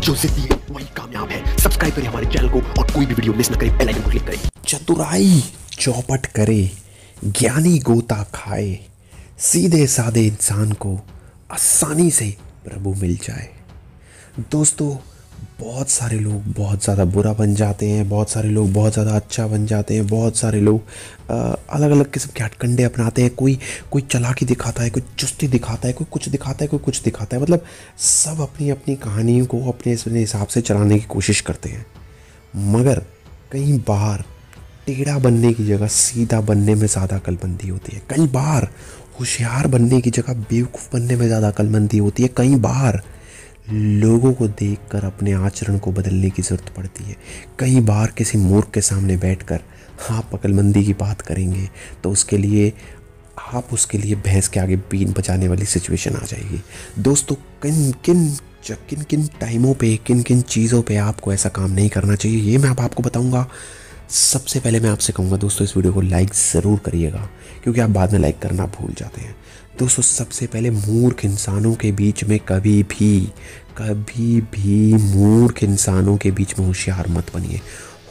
जो जिद्दी है वही कामयाब है। सब्सक्राइब करें हमारे चैनल को और कोई भी वीडियो मिस न करें बेल आइकन को क्लिक करें। चतुराई चौपट करे, ज्ञानी गोता खाए, सीधे साधे इंसान को आसानी से प्रभु मिल जाए। दोस्तों बहुत सारे लोग बहुत ज़्यादा बुरा बन जाते हैं, बहुत सारे लोग बहुत ज़्यादा अच्छा बन जाते हैं, बहुत सारे लोग अलग अलग किस्म के हटकंडे अपनाते हैं, कोई कोई चलाकी दिखाता है, कोई चुस्ती दिखाता है, कोई कुछ दिखाता है, कोई कुछ दिखाता है मतलब सब अपनी अपनी कहानियों को अपने अपने हिसाब से चलाने की कोशिश करते हैं। मगर कई बार टेढ़ा बनने की जगह सीधा बनने में ज़्यादा अकलमंदी होती है। कई बार होशियार बनने की जगह बेवकूफ़ बनने में ज़्यादा अकलमंदी होती है। कई बार लोगों को देखकर, अपने आचरण को बदलने की ज़रूरत पड़ती है। कई बार किसी मूर्ख के सामने बैठकर आप अकलमंदी की बात करेंगे तो उसके लिए, आप उसके लिए भैंस के आगे बीन बचाने वाली सिचुएशन आ जाएगी। दोस्तों, किन किन किन किन टाइमों पे, किन किन चीज़ों पे आपको ऐसा काम नहीं करना चाहिए, ये मैं अब आपको बताऊँगा। सबसे पहले मैं आपसे कहूँगा दोस्तों, इस वीडियो को लाइक ज़रूर करिएगा, क्योंकि आप बाद में लाइक करना भूल जाते हैं। दोस्तों, सबसे पहले मूर्ख इंसानों के बीच में कभी भी कभी भी मूर्ख इंसानों के बीच में होशियार मत बनिए।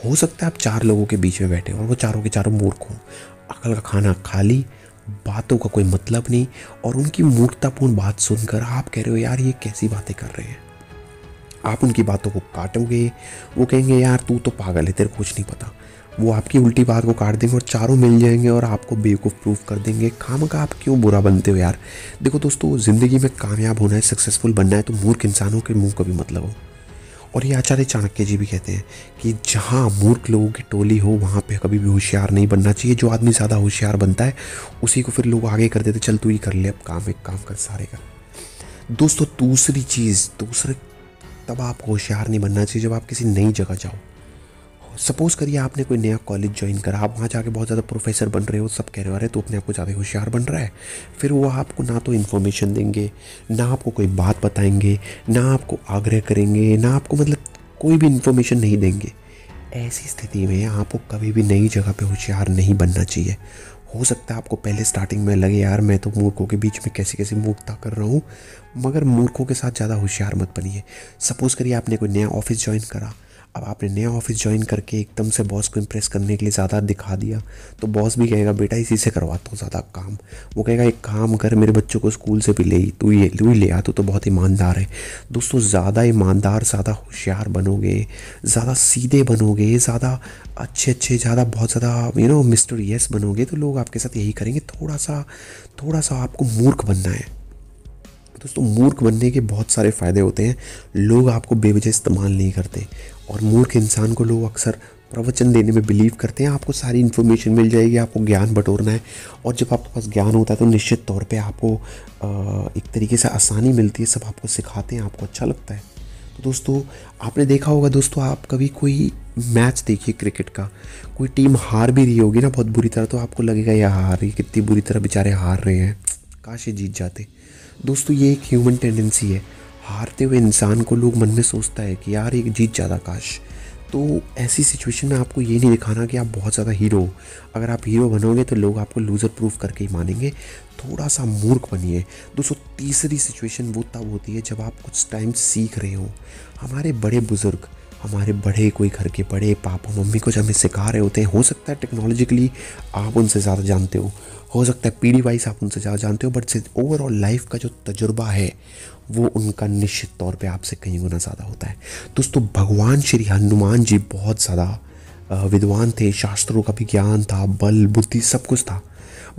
हो सकता है आप चार लोगों के बीच में बैठे और वो चारों के चारों मूर्ख हों। अकल का खाना खाली, बातों का कोई मतलब नहीं, और उनकी मूर्खतापूर्ण बात सुनकर आप कह रहे हो, यार, ये कैसी बातें कर रहे हैं? आप उनकी बातों को काटोगे, वो कहेंगे, यार, तू तो पागल है, तेरे कुछ नहीं पता। वो आपकी उल्टी बात को काट देंगे और चारों मिल जाएँगे और आपको बेवकूफ़ प्रूफ कर देंगे। काम का आप क्यों बुरा बनते हो यार? देखो दोस्तों, ज़िंदगी में कामयाब होना है सक्सेसफुल बनना है तो मूर्ख इंसानों के मुँह कभी मतलब हो और ये आचार्य चाणक्य जी भी कहते हैं कि जहाँ मूर्ख लोगों की टोली हो, वहाँ पे कभी भी होशियार नहीं बनना चाहिए। जो आदमी ज़्यादा होशियार बनता है, उसी को फिर लोग आगे कर देते, चल तू ही कर ले, अब काम एक काम कर, सारे कर। दोस्तों, दूसरी चीज़, दूसरे तब आप होशियार नहीं बनना चाहिए जब आप किसी नई जगह जाओ। सपोज़ करिए आपने कोई नया कॉलेज ज्वाइन करा, आप वहाँ जाके बहुत ज़्यादा प्रोफेसर बन रहे हो, सब कह रहे हो, अरे तो अपने आप को ज़्यादा होशियार बन रहा है। फिर वो आपको ना तो इन्फॉर्मेशन देंगे, ना आपको कोई बात बताएँगे, ना आपको आग्रह करेंगे, ना आपको मतलब कोई भी इन्फॉर्मेशन नहीं देंगे। ऐसी स्थिति में आपको कभी भी नई जगह पे होशियार नहीं बनना चाहिए। हो सकता है आपको पहले स्टार्टिंग में लगे, यार, मैं तो मूर्खों के बीच में कैसे कैसे मूर्खता कर रहा हूँ। मगर मूर्खों के साथ ज़्यादा होशियार मत बनिए। सपोज़ करिए आपने कोई नया ऑफ़िस ज्वाइन करा। अब आपने नया ऑफ़िस ज्वाइन करके एकदम से बॉस को इम्प्रेस करने के लिए ज़्यादा दिखा दिया तो बॉस भी कहेगा, बेटा, इसी से करवाता हूँ ज़्यादा काम। वो कहेगा, एक काम कर, मेरे बच्चों को स्कूल से भी ले, तू ये, तू ही ले आ, तू तो बहुत ईमानदार है। दोस्तों, ज़्यादा ईमानदार, ज़्यादा होशियार बनोगे, ज़्यादा सीधे बनोगे, ज़्यादा अच्छे अच्छे ज़्यादा बहुत ज़्यादा यू नो मिस्टर यस बनोगे तो लोग आपके साथ यही करेंगे, थोड़ा सा थोड़ा सा आपको मूर्ख बनना है। दोस्तों, मूर्ख बनने के बहुत सारे फ़ायदे होते हैं। लोग आपको बेवजह इस्तेमाल नहीं करते और मूर्ख इंसान को लोग अक्सर प्रवचन देने में बिलीव करते हैं। आपको सारी इन्फॉर्मेशन मिल जाएगी, आपको ज्ञान बटोरना है और जब आपके पास ज्ञान होता है तो निश्चित तौर पे आपको एक तरीके से आसानी मिलती है, सब आपको सिखाते हैं, आपको अच्छा लगता है। तो दोस्तों, आपने देखा होगा दोस्तों, आप कभी कोई मैच देखिए क्रिकेट का, कोई टीम हार भी रही होगी ना बहुत बुरी तरह तो आपको लगेगा यह हार रही कितनी बुरी तरह बेचारे हार रहे हैं, काश ये जीत जाते। दोस्तों, ये एक ह्यूमन टेंडेंसी है। हारते हुए इंसान को लोग मन में सोचता है कि यार, एक जीत ज़्यादा काश। तो ऐसी सिचुएशन में आपको ये नहीं दिखाना कि आप बहुत ज़्यादा हीरो हो। अगर आप हीरो बनोगे तो लोग आपको लूज़र प्रूफ करके ही मानेंगे। थोड़ा सा मूर्ख बनिए। दोस्तों, तीसरी सिचुएशन वो तब होती है जब आप कुछ टाइम सीख रहे हो। हमारे बड़े बुज़ुर्ग हमारे बड़े कोई घर के बड़े पापा मम्मी को जब हमें सिखा रहे होते हैं। हो सकता है टेक्नोलॉजिकली आप उनसे ज़्यादा जानते हो। हो सकता है पीढ़ी वाइज आप उनसे ज़्यादा जानते हो बट ओवरऑल लाइफ का जो तजुर्बा है, वो उनका निश्चित तौर पे आपसे कहीं गुना ज़्यादा होता है। दोस्तों, भगवान श्री हनुमान जी बहुत ज़्यादा विद्वान थे, शास्त्रों का भी ज्ञान था, बल, बुद्धि सब कुछ था।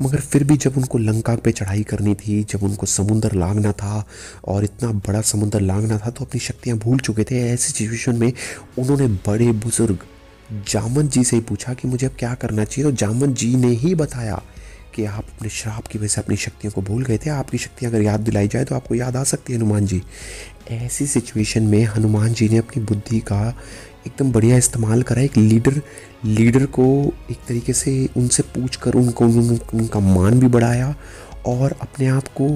मगर फिर भी जब उनको लंका पे चढ़ाई करनी थी, जब उनको समुंदर लागना था और इतना बड़ा समुंदर लागना था तो अपनी शक्तियाँ भूल चुके थे। ऐसी सिचुएशन में उन्होंने बड़े बुज़ुर्ग जामन जी से ही पूछा कि मुझे अब क्या करना चाहिए? तो जामन जी ने ही बताया कि आप अपने श्राप की वजह से अपनी शक्तियों को भूल गए थे। आपकी शक्तियाँ अगर याद दिलाई जाए तो आपको याद आ सकती है, हनुमान जी। ऐसी सिचुएशन में हनुमान जी ने अपनी बुद्धि का एकदम बढ़िया इस्तेमाल करा, एक लीडर लीडर को एक तरीके से उनसे पूछ कर उनको उनका मान भी बढ़ाया और अपने आप को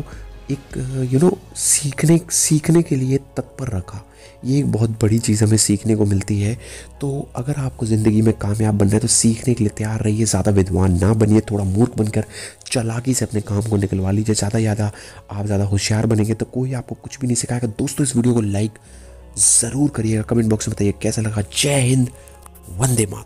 एक यू नो सीखने सीखने के लिए तत्पर रखा। ये एक बहुत बड़ी चीज़ हमें सीखने को मिलती है। तो अगर आपको ज़िंदगी में कामयाब बनना है तो सीखने के लिए तैयार रहिए, ज़्यादा विद्वान ना बनिए, थोड़ा मूर्ख बनकर चलाकी से अपने काम को निकलवा लीजिए। ज़्यादा ज़्यादा आप ज़्यादा होशियार बनेंगे तो कोई आपको कुछ भी नहीं सिखाएगा। दोस्तों, इस वीडियो को लाइक ज़रूर करिएगा। कमेंट बॉक्स में बताइए कैसा लगा। जय हिंद वंदे मातरम।